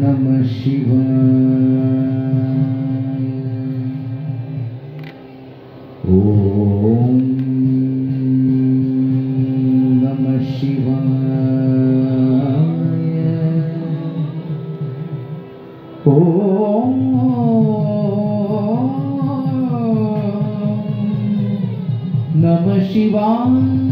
नमः शिवाय। ॐ नमः ॐ नमः शिवाय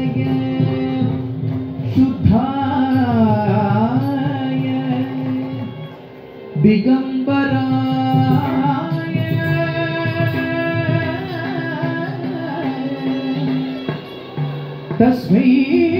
त्रिलोचनाय भस्माकराङ्काय महेश्वराय नित्याय शुद्धाय दिगम्बराय तस्मै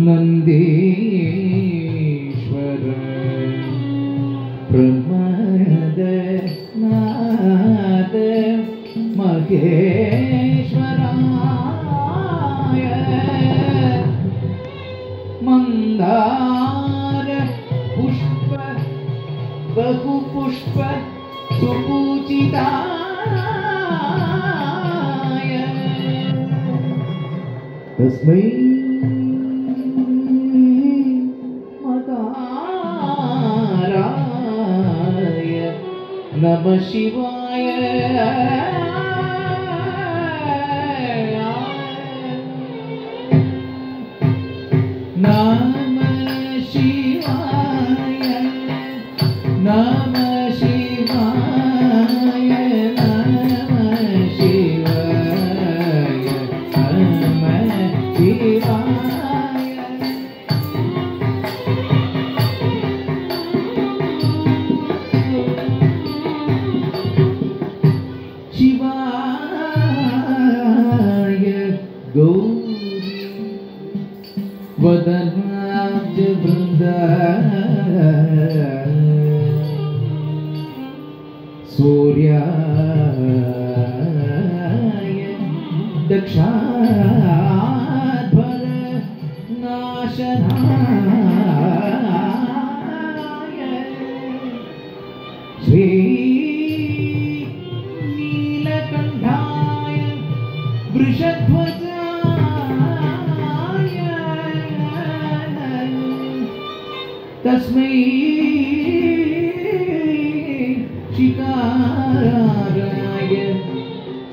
नन्दीश्वर। प्रमद नाद महेश्वराय मन्दार पुष्प बहुपुष्प सुपूजिताय। तस्मै नमः शिवाय शिवाय गौरी वदनाब्ज वृन्द सूर्याय दक्षाध्वर नाशनाय तस्मै शिकाराय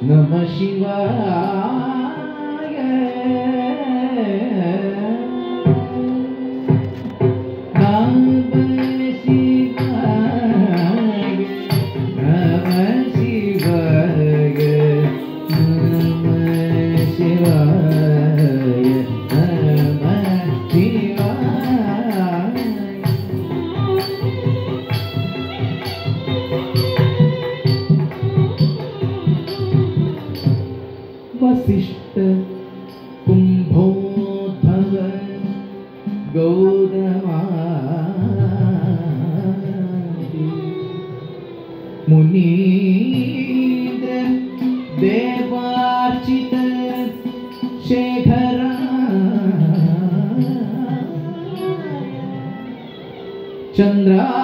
नमः शिवाय वसिष्ठ कुम्भोद्भव गौरवादि मुनीन्द्र देवार्चित शेखरा चन्द्रार्क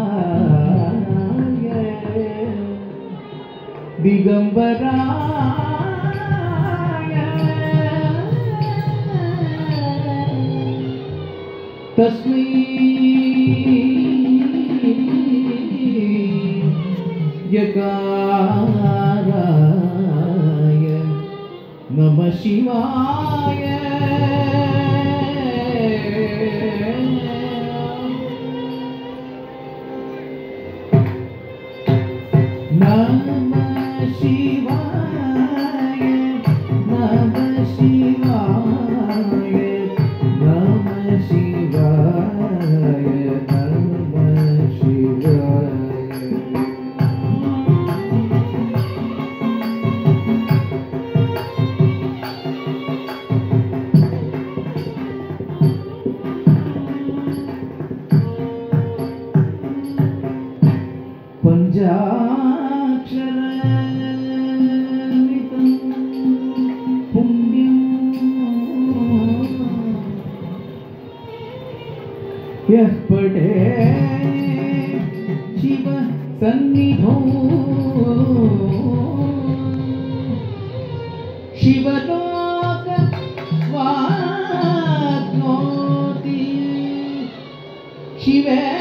दिगम्बराय पञ्चाक्षरमितं पुण्यम् यः पठे शिव सन्निधौ वाग्नोति शिवे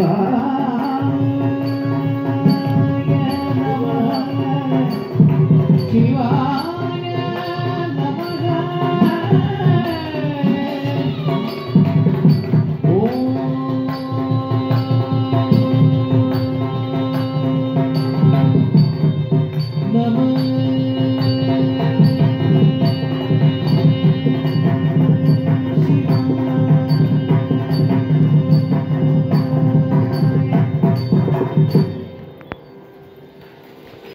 Vai.